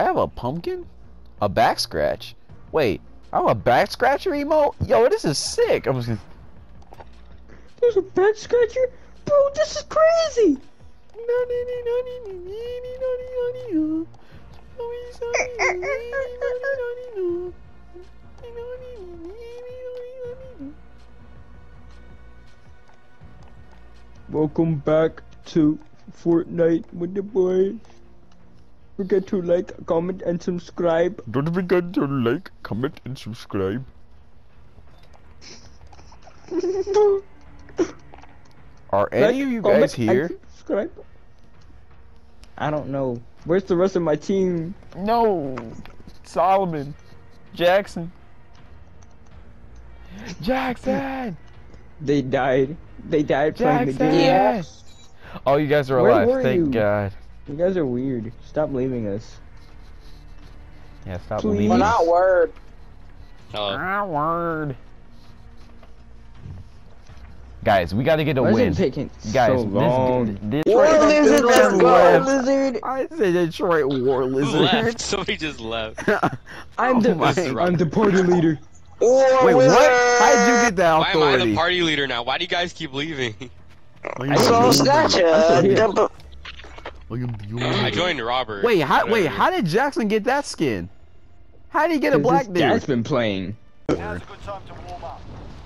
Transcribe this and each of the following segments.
I have a pumpkin? A back scratch? Wait, I have a back scratcher emote? Yo, this is sick. I'm just gonna... There's a back scratcher? Bro, this is crazy! Welcome back to Fortnite with the boys. Don't forget to like, comment, and subscribe. Don't forget to like, comment, and subscribe. Are any Like, of you guys and here? Subscribe. I don't know. Where's the rest of my team? No. Solomon. Jackson. Jackson. They died. They died playing the game. Yes. Oh, you guys are Where alive. Thank you? God. You guys are weird. Stop leaving us. Yeah, stop Please. leaving. Well, not word. Hello. Ah, word. Guys, we gotta get a Why is win. it taking Guys, so long? this War lizard, let's go, lizard. I said Detroit War Lizard. left? Somebody just left. I'm the Oh my I'm the party leader. War Wait, wizard. what? How did you get that Why am I the party leader now? Why do you guys keep leaving? I So I'm so gotcha. here. Dump- I joined Robert. Wait, how, wait, how did Jackson get that skin? How did he get a black this dad's dude? been playing.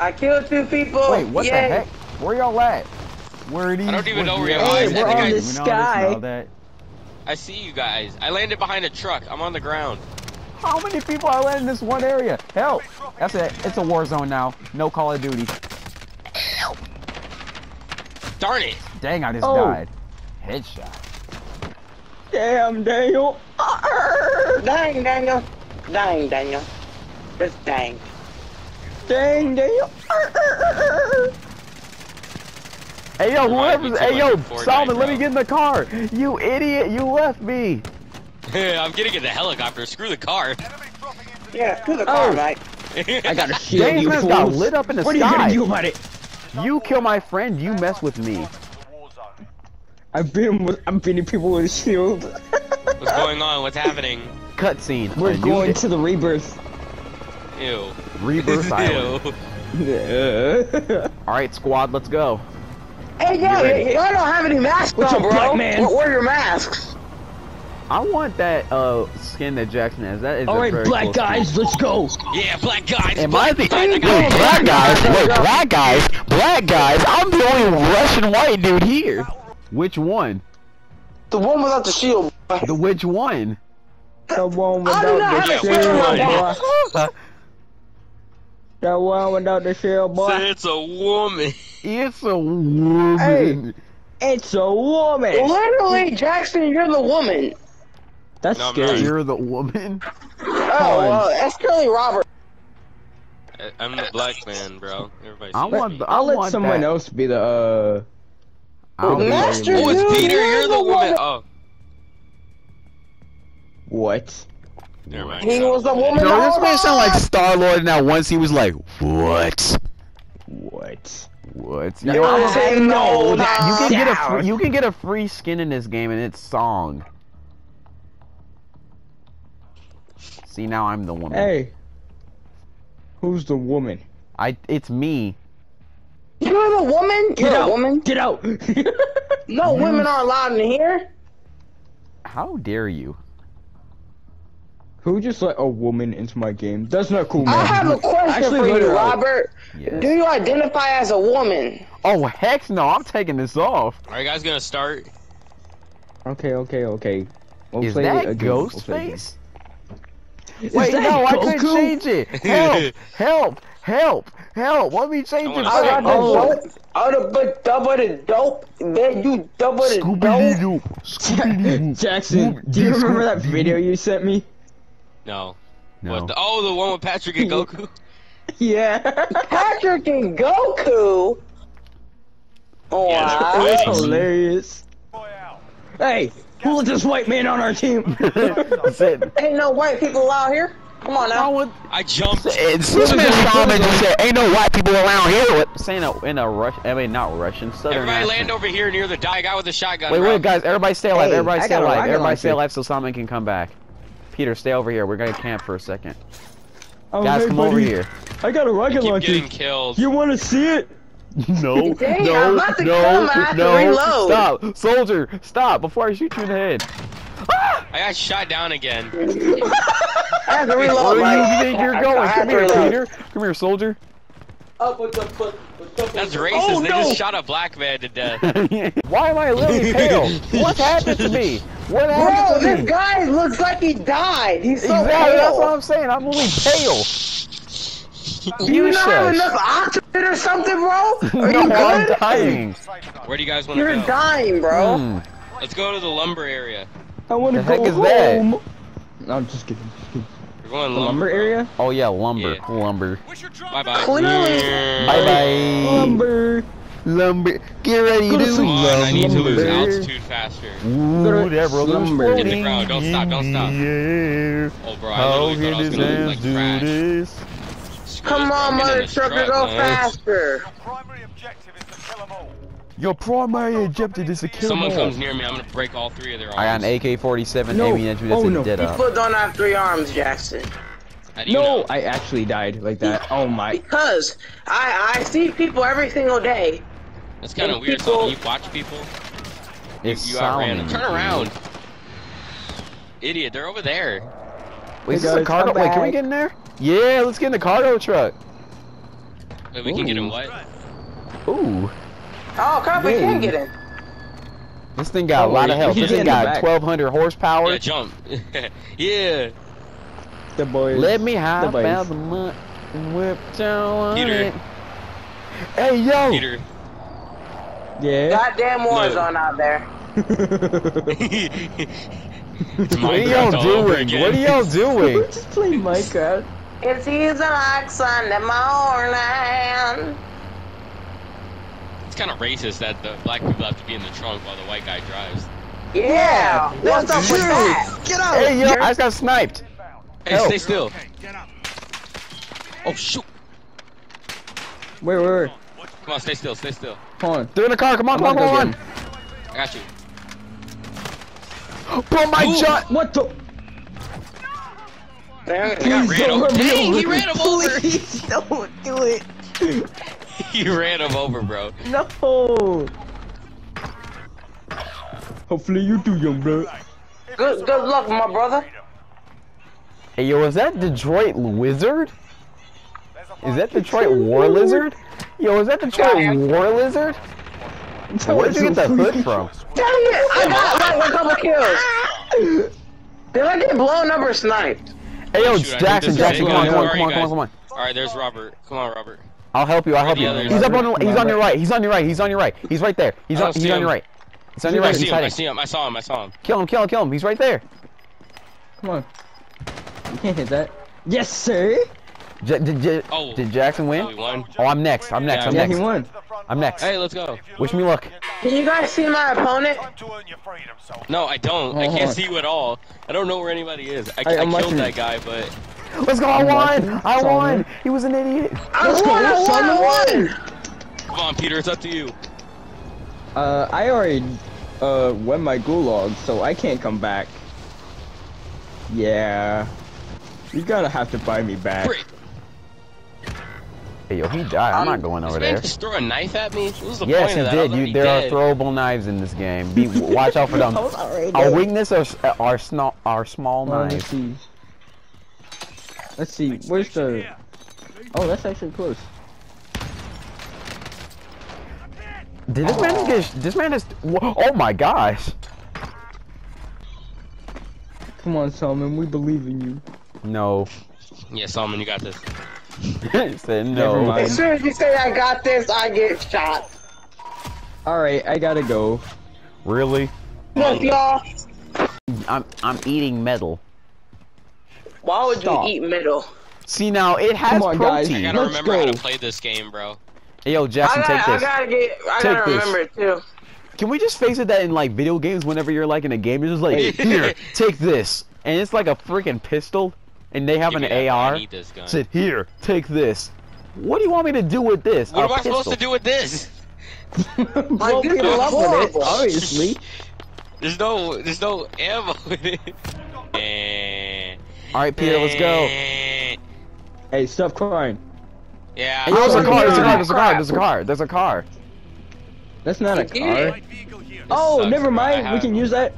I killed two people. Wait, what Yay. the heck? Where y'all at? Where are these? I don't even know where you y'all are. Hey, I we're think on I- the We know sky. I see you guys. I landed behind a truck. I'm on the ground. How many people are in this one area? Help! That's it. It's a war zone now. No Call of Duty. Help! Darn it. Dang, I just Oh. died. Headshot. Damn, Daniel. Dang, Daniel. Dang, Daniel. Just dang. Dang, Daniel. Hey yo, whoever's, hey yo, much of Fortnite, Solomon, let me get in the car. You idiot, you left me. I'm getting in the helicopter. Screw the car. Yeah, to the car, Oh. mate. I got a shield, James you Man's fools. got lit up in the what are you sky. gonna do about it? You kill my friend, you mess with me. I've been with, I'm beating people with a shield. What's going on? What's happening? Cutscene. We're A going to the rebirth. Ew. Rebirth Island. Ew. Alright, squad, let's go. Hey, yo, ready? y'all don't have any masks What's on, up, bro. black man? Where, where are your masks? I want that uh skin that Jackson has. That is a Alright, black cool guys, let's go. Yeah, black guys. Am black I the guys, I wait, got black guys? Wait, black guys? Black guys? I'm the only Russian white dude here. Which one? The one without the shield. boy. The which one? The one without the shield, shield boy. that. The one without the shield, boy. It's a woman. It's a woman. Hey. It's a woman. Literally, Jackson, you're the woman. That's No, scary. not. You're the woman. Oh, well, that's clearly Robert. I- I'm the black man, bro. Everybody I want. The, I, I want let want someone that. else be the uh. I'll be Master, the Oh, it's Dude, Peter. you're You're the the woman. woman. Oh, What? never mind. He was the woman. No, this all man sound like. Star Lord. Now once he was like, "What? What? What?" No, You, know, I no, that you can get a free, you can get a free skin in this game, and it's song. See, now I'm the woman. Hey. Who's the woman? I, it's me. You're a woman. You're Get the out. woman. Get out. No women are allowed in here. How dare you? Who just let a woman into my game? That's not cool, man. I have a question Actually, for let you. Robert. Yes. Do you identify as a woman? Oh heck no! I'm taking this off. Are you guys gonna start? Okay, okay, okay. We'll Is play that it again. We'll play it Ghostface? again. Wait, Is that no, I couldn't change it. Help! help! Help! Help! Let me change I it. wanna oh. Oh. I got the Oh. dope. Oh, the but double the dope. Then you double the Scooby dope. Doo. Scooby Doo. Jackson, do you remember that video you sent me? No. No. What? The, oh, the one with Patrick and Goku. Yeah. Patrick and Goku. Oh, Yeah, they're wow. It was hilarious. Hey, who let this white man on our team? Ain't no white people out here. Come on now. would. I jumped. And Superman Solomon just said, "Ain't no white people around here." What- Saying it in a Rush, I mean not Russian, Southern Everybody accent. land over here near the die guy with the shotgun. Wait, wait, guys! Everybody stay alive! Hey, everybody stay alive! rocket Everybody stay alive so Solomon can come back. Peter, stay over here. We're gonna camp for a second. Oh, Guys, hey, come buddy. over here. I got a rocket launcher. getting killed. You want to see it? No, Dang, no, I'm about to no, kill him, I have to no, reload. stop, soldier, stop before I shoot you in the head. Ah! I got shot down again. I have to Where do you think you're going? Come here. Peter. Come here, soldier. That's racist. Oh, they just shot a black man to death. Why am I literally pale? What's happened to me? What Bro, happened to this guy looks like he died. He's so Exactly, that's what. I'm saying. I'm only pale. Do you not have enough oxygen or something, bro? Are no, you I'm dying. Where do you guys want to go? You're dying, bro. Hmm. Let's go to the lumber area. I want to The heck go is that? No, I'm just kidding. just kidding. We're going The lumber, lumber area? Oh yeah, lumber, Yeah. lumber. Bye bye. Clearly. Bye bye. Lumber. Lumber. Get ready Go to to sleep. Come on, I need to lose altitude faster. Ooh, that brother's Lumber. Hit the ground. Don't stop, don't stop. Yeah. Oh, bro, I How literally can thought I was gonna like do crash. this? Come on, mother getting trucker, go man. faster. Primary objective is to kill them all. Your primary objective is to kill Someone them all. comes near me, I'm gonna break all three of their arms. I got an AK-47 No. aiming at you. That's Oh, a no. dead up. People don't have three arms, Jackson. How do you No, know? I actually died like that. Oh my. Because I I see people every single day. That's kind of weird. people- So you watch people, It's you outran them. Turn around. Idiot, they're over there. Wait, is Hey, this a guys, cargo? I'm Wait, can we get in there? Yeah, let's get in the cargo truck. Wait, we can get in what? Ooh, Oh crap, we Whoa. can get in. this thing got a Oh, lot of we health. This thing got 1,200 horsepower. Yeah, jump. yeah. The boys. Let me hop boys. out the mud and whip down Peter. it. Hey yo! Peter. Yeah. Goddamn war zone out there. It's What are y'all doing? What are y'all doing? We're just playing Minecraft. It's easy like Sunday morning. It's kind of racist that the black people have to be in the trunk while the white guy drives. Yeah, what's up with that? Get out. Hey yo! I just got sniped. Hey, Help. stay still. Okay, get up. Oh shoot! Where, where, where? Come on, stay still, stay still. Come on. They're in the car. Come on, come on, I'm come on. I got you. Bro, my Ooh. shot. What the? Damn, I got ran over. me Dang, he over. ran him over. Please don't do it. he ran him over, bro. No. Hopefully you do, young bro. Good, good luck, my brother. Hey yo, is that Detroit Wizard? Is that Detroit War Lizard? Yo, is that Detroit Yeah. War Lizard? Where'd you get that hood from? Dang it! I got like a couple kills. Did I get blown up or sniped? Hey yo, Shoot, I think Jackson, Jackson, come on, come on, come on, come on, come on. All right, there's Robert. Come on, Robert. I'll help you. I'll help you. others? He's up on. Robert, He's on your right. He's on your right. He's on your right. He's right there. He's on. don't He's see on your right. He's on your right. I see He's him. I see him. I saw him. I saw him. Kill him. Kill him. Kill him. He's right there. Come on. You can't hit that. Yes, sir. J- did, J- Oh. did Jackson win? Oh, we. Oh, I'm next. I'm next. Yeah, I'm Yeah, next. he won. I'm next. Hey, let's go. Wish me luck. Can you guys see my opponent? Time to earn your freedom, soldier. No, I don't. I can't uh-huh. see you at all. I don't know where anybody is. I, Hey, I I'm killed that guy, but Let's go. I won. I won. He was an idiot. I Let's won, go, I won, I won. come on, Peter. It's up to you. Uh, I already uh went my gulag, so I can't come back. Yeah. You're gonna have to buy me back. Frick. Hey yo, he died. I'm Um, not going over man there. just throw a knife at me. What was the Yes, point he of that? I did. was You, already there are throwable knives in this game. Be, watch out for them. I was already Our weakness are, are, small, are small Well, let's knives. See. Let's see. Where's the? Oh, that's actually close. Did this man oh. get? This man is. Oh my gosh. Come on, Salmon. We believe in you. No. Yeah, Solomon, you got this. He said no. As soon as you say I got this, I get shot. All right, I gotta go. Really? Look, y'all. I'm I'm eating metal. Why would Stop. you eat middle? See now, it has Come on, guys. protein. I gotta Let's remember how to go. play this game, bro. Hey, yo, Jackson, gotta, take I this. gotta get. I Take gotta this. remember it too. Can we just face it that in like video games, whenever you're like in a game, you're just like, here, take this, and it's like a freaking pistol, and they have Give an me AR. I need this gun. Said, here, take this. What do you want me to do with this? What A am I supposed to do with this? Blow this people is up with it, obviously. There's no, there's no ammo in it. And All right, Peter, let's go. Hey, stop crying. Yeah. Hey, yo, there's a Oh, car. There's a car. There's a car. There's a car. There's a car. That's not a Yeah. car. Oh, never mind. We can use that.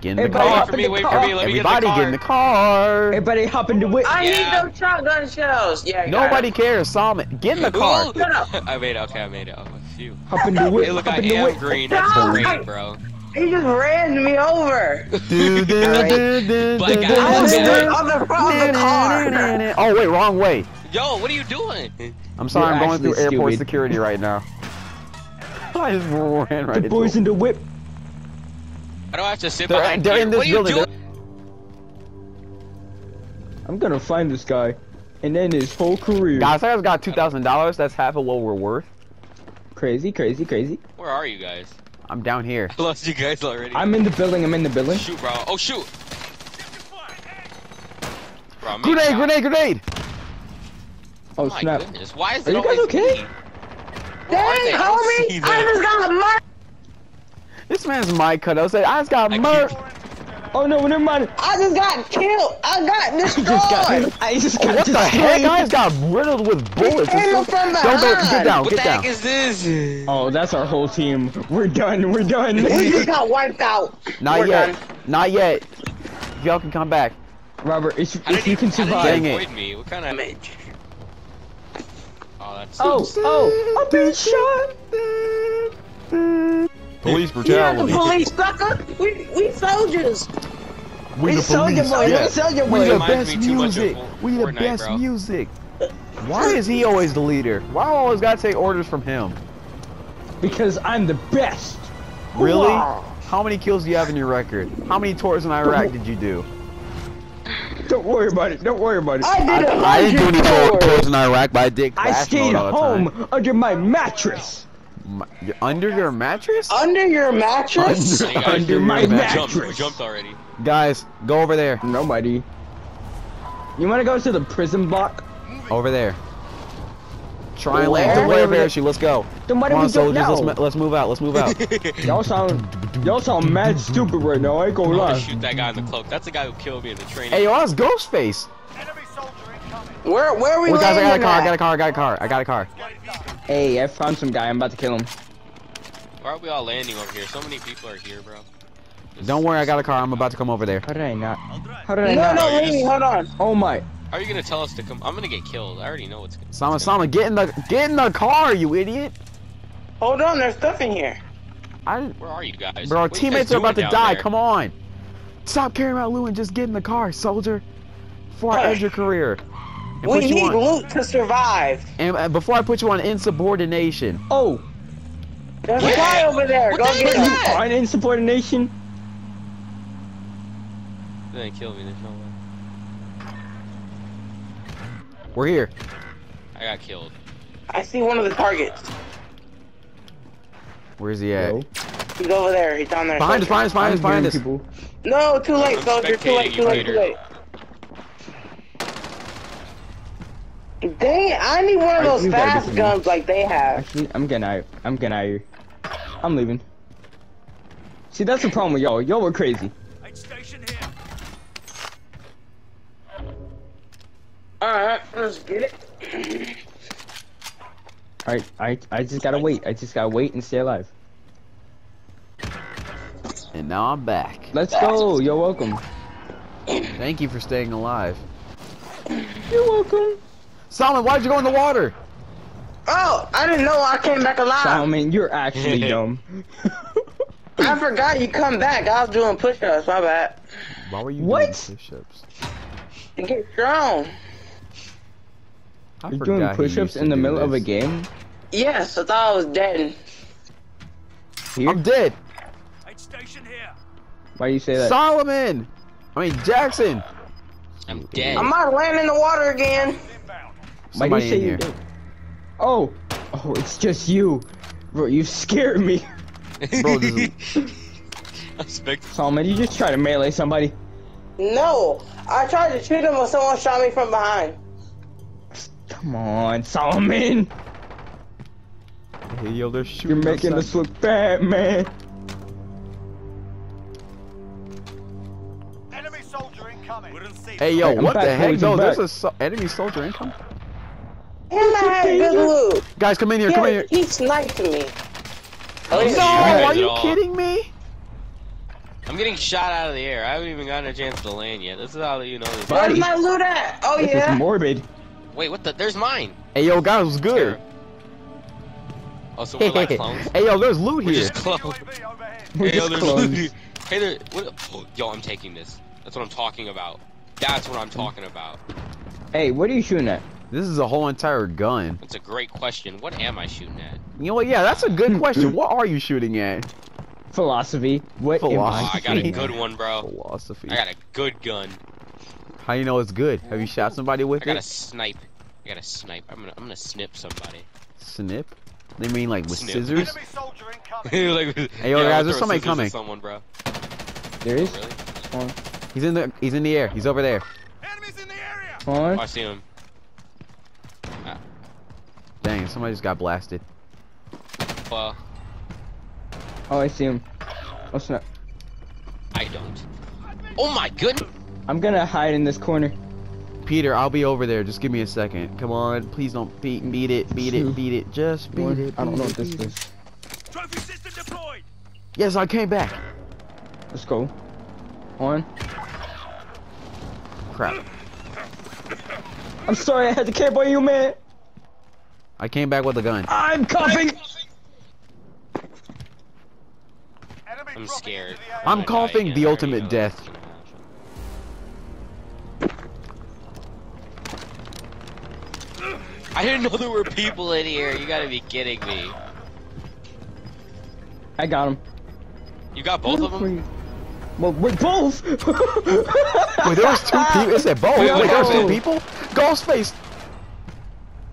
Get in the Everybody car. hop for me, wait for me, let me Everybody get get in the the car. car. Everybody hop in the whip. I need those shotgun shells. Yeah, Nobody cares, Solomon. Get in the car. Ooh. Shut up. I made it, okay, I made it. Oh, phew. Hop in the whip. Hey, look, hop I in the am green. That's No. great, bro. He just ran me over. Do, do, do, do, Black do, guy. do, I was do, in do. on the front of the car. Oh wait, wrong way. Yo, what are you doing? I'm sorry, You're I'm going through actually airport security right now. I just ran right The boys in the whip. I don't have to sit They're- behind they're here. in this what are you building, doing? I'm gonna find this guy, and then his whole career. Guys, I just got two thousand dollars. That's half of what we're worth. Crazy, crazy, crazy. Where are you guys? I'm down here. I lost you guys already. I'm in the building. I'm in the building. Shoot, bro. Oh, shoot. Bro, Grenade, shot. grenade, grenade! Oh my snap! goodness. Why is Are it you guys okay? me? Why are they Dang, homie, I just got murdered. This man's mic cut out. Said I just got I murked. Oh no, never mind. I just got killed. I got I just destroyed. got. I just Oh, got what the heck? destroyed. I just got riddled with bullets. came It's so- from Don't, don't, get behind. down, What get the down. heck is this? Oh, that's our whole team. We're done. We're done. We just got wiped out. Not We're yet. done. Not yet. Y'all can come back. Robert, if, if did you can how did survive. Dang it. avoid me? What kind of... Damage. Oh, that's... Oh, oh, I'm being shot. Police Yeah, the police sucker. We we soldiers. We We soldier boy. yeah. We soldier We the best me too much of music. We the best bro. music. Why is he always the leader? Why I always gotta take orders from him? Because I'm the best. Really? Wow. How many kills do you have in your record? How many tours in Iraq did you do? Don't worry about it. Don't worry about it. I did a I didn't do any hundred tours. tours in Iraq, but I did I stayed mode all the time. home under my mattress. My- under your mattress? Under your mattress? Under- Hey, guys, Under your my we mattress. jumped, we jumped already. Guys, go over there. Nobody. You wanna go to the prison block? Over there. Try and land. Where? Don't wear a Where? parachute. Let's go. Then why Come on, we do soldiers. Let's, let's move out. Let's move out. Y'all sound, y'all sound mad stupid right now. I ain't gonna gonna lie. shoot that guy in the cloak. That's the guy who killed me in the training. hey, yo, that's Ghostface. Enemy soldier incoming. Where where are we Wait, guys, I got a car. I got a car. I got a car. I got a car. Hey, I found some guy. I'm about to kill him. Why are we all landing over here? So many people are here, bro. This Don't worry, I got a car. I'm about to come over there. How did I not? How did I No, not? no, you're leave me. just- Hold on. Oh my. How are you gonna tell us to come? I'm gonna get killed. I already know what's gonna. Sama, what's gonna- Sama, get in the get in the car, you idiot. Hold on. There's stuff in here. I, Where are you guys? bro, our What teammates are about to die. down Come on. Stop caring about Lou and just get in the car, soldier. Before I end your career. And We need on, loot to survive. and uh, before I put you on insubordination. Oh, There's a guy over there. What Go the get is him. that? are insubordination? They didn't kill me. There's no way. We're here. I got killed. I see one of the targets. Where's he at? Yo. He's over there. He's down there. Behind us, behind us, behind us, I'm behind us. No, too late, I'm soldier. Too late. Too late. Too late. Dang! I need one of those you fast guns like they have. Actually, I'm getting out. I'm getting out of here. I'm leaving. See, that's the problem with y'all. Y'all were crazy. Aid station here. Alright, let's get it. Alright, I I just gotta wait. I just gotta wait and stay alive. And now I'm back. Let's go. You're welcome. Thank you for staying alive. You're welcome. Solomon, why'd you go in the water? Oh, I didn't know I came back alive. Salman, you're actually dumb. I forgot you come back. I was doing push-ups. My bad. Why were you What? doing push-ups? To get strong. I You're doing he push-ups in the do middle of a game? Yes, I thought I was dead. Here? I'm dead. Aid station here. Why do you say that? Solomon! I mean, Jackson! I'm dead. I might land in the water again. Inbound. Why do you Somebody say in you here. did? Oh, oh, it's just you, bro. You scared me, Bro, this is- I'm spect- Solomon. You just try to melee somebody. No, I tried to shoot him, but someone shot me from behind. Come on, Solomon. Hey, yo, they're shooting You're making us us look bad, man. Enemy soldier incoming. Couldn't see. Hey, yo, Hey, I'm what back, the heck? boys, No, I'm there's a so enemy soldier incoming. And I had good loot. Guys, come in here, come in Yeah, here. he sniped me. Oh, No, are you kidding me? I'm getting shot out of the air. I haven't even gotten a chance to land yet. This is how you know this. Where's Buddy. my loot at? Oh, This is morbid. Wait, what the? There's mine. Hey, yo, guys, what's good? Oh, so we're like clones? hey, yo, there's loot We're here. just clones. UAV overhead. We're Hey, yo, there's clones. loot here. Hey there. What? Oh, yo, I'm taking this. That's what I'm talking about. That's what I'm talking about. Hey, what are you shooting at? This is a whole entire gun. That's a great question. What am I shooting at? You know what? Yeah, that's a good question. What are you shooting at? Philosophy. What am Oh, Philosophy. I got a good one, bro. Philosophy. I got a good gun. How you know it's good? Have you shot somebody with I got a it? snipe. I got a snipe. I'm gonna I'm gonna snip somebody. Snip? They mean like with Snip. scissors? Enemy soldier incoming. like, Hey, yo, yeah, guys, there's somebody coming. Someone, bro. There is. Oh, really? Hold on. He's in the he's in the air. He's over there. Enemies in the area. Hold Oh. I see him. Dang, somebody just got blasted. Well, Oh, I see him. Oh snap. I don't. Oh my goodness! I'm gonna hide in this corner. Peter, I'll be over there. Just give me a second. Come on, please don't beat beat it, beat it, beat it. Just beat One. it. I don't know what this is. Trophy system deployed. Yes, I came back. Let's go. On. Crap. I'm sorry I had to care about you, man. I came back with a gun. I'm coughing. I'm scared. into the. I'm coughing again, the ultimate death. that's gonna happen. I didn't know there were people in here. You gotta be kidding me. I got him. You got both of them? Well, we're both. Wait, there was two people. It said both. Wait, Wait, there was two no. people. Ghostface.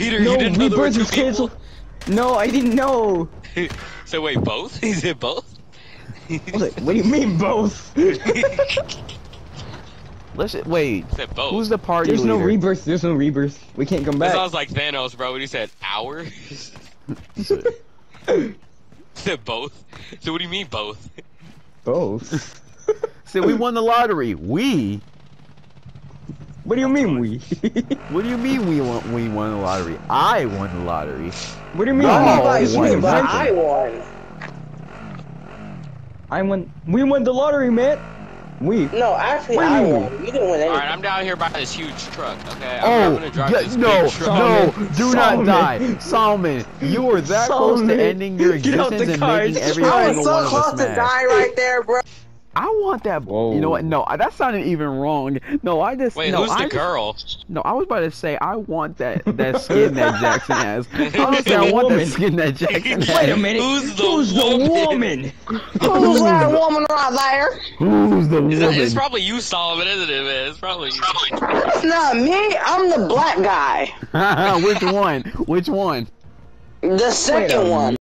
Peter, no, you didn't know there were rebirth two was canceled. people? No, I didn't know. so wait, both? He said both? I was like, what do you mean both? Let's wait. He said both. Who's the party There's no leader? rebirth. There's no rebirth. We can't come This back. sounds like Thanos, bro, when he said hour. he said both. So what do you mean both? Both. Say we won the lottery. We? What do you mean we? What do you mean we won? We won the lottery. I won the lottery. what do you mean? No, we? Like, one you, but second. I won. I won. We won the lottery, man. We. No, actually, What do I you won. mean? You didn't win anything. Alright, I'm down here by this huge truck, okay? I'm, I'm Oh, drive yeah, this no, big truck. no, Solomon. do not die. Solomon, you were that close to ending your Get out existence the and car. making It's every I single was so one of close us to die right there, bro. I want that. Whoa. You know what? No, that sounded even wrong. No, I just. Wait, no, who's I the just- girl? No, I was about to say I want that that skin that Jackson has. I was gonna say I want that skin that Jackson has. Wait a minute. Who's the Who's woman? the woman? Who's that woman right there? Who's the Is that, it's probably you, Solomon, isn't it, man? It's probably you. It's not me. I'm the black guy. Which one? Which one? The second one.